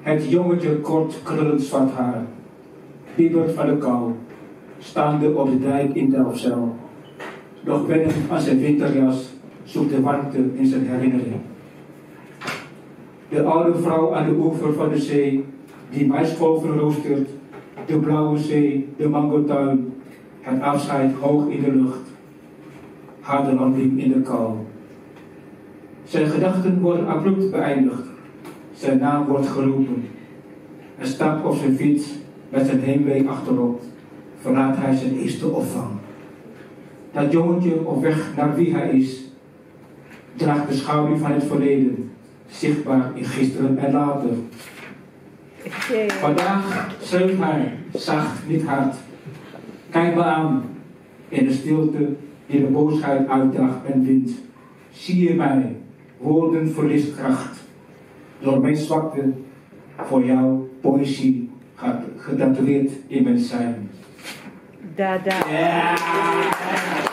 Het jongetje kort krullend zwart haar, bibbert van de kou, staande op de dijk in Delfzijl. Nog wennen aan zijn winterjas, zoekt de warmte in zijn herinnering. De oude vrouw aan de oever van de zee, die maiskolven roostert, de blauwe zee, de mangotuin, het afscheid hoog in de lucht, harde landing in de kou. Zijn gedachten worden abrupt beëindigd. Zijn naam wordt geroepen. Hij stapt op zijn fiets met zijn heimwee achterop. Verlaat hij zijn eerste opvang. Dat jongetje op weg naar wie hij is, draagt de schouder van het verleden, zichtbaar in gisteren en later. Vandaag schreeuwt hij, zacht, niet hard. Kijk me aan, in de stilte die de boosheid uitdraagt en wint. Zie je mij, woorden verliest kracht. Door mijn zwakte, voor jou poëzie, gedatueerd in mijn zijn. Da, da. Ja!